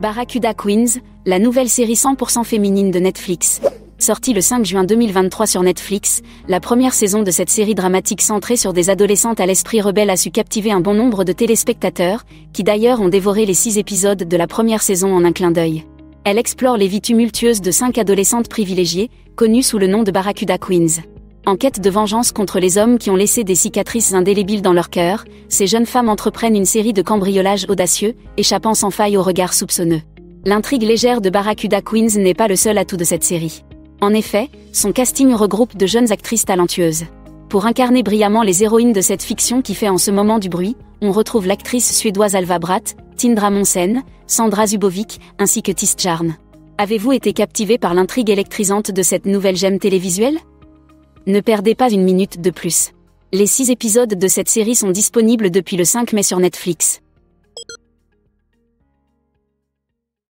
Barracuda Queens, la nouvelle série 100% féminine de Netflix. Sortie le 5 juin 2023 sur Netflix, la première saison de cette série dramatique centrée sur des adolescentes à l'esprit rebelle a su captiver un bon nombre de téléspectateurs, qui d'ailleurs ont dévoré les six épisodes de la première saison en un clin d'œil. Elle explore les vies tumultueuses de cinq adolescentes privilégiées, connues sous le nom de Barracuda Queens. En quête de vengeance contre les hommes qui ont laissé des cicatrices indélébiles dans leur cœur, ces jeunes femmes entreprennent une série de cambriolages audacieux, échappant sans faille aux regards soupçonneux. L'intrigue légère de Barracuda Queens n'est pas le seul atout de cette série. En effet, son casting regroupe de jeunes actrices talentueuses. Pour incarner brillamment les héroïnes de cette fiction qui fait en ce moment du bruit, on retrouve l'actrice suédoise Alva Bratt, Tindra Monsen, Sandra Zubovic, ainsi que Jarn. Avez-vous été captivé par l'intrigue électrisante de cette nouvelle gemme télévisuelle? Ne perdez pas une minute de plus. Les six épisodes de cette série sont disponibles depuis le 5 mai sur Netflix.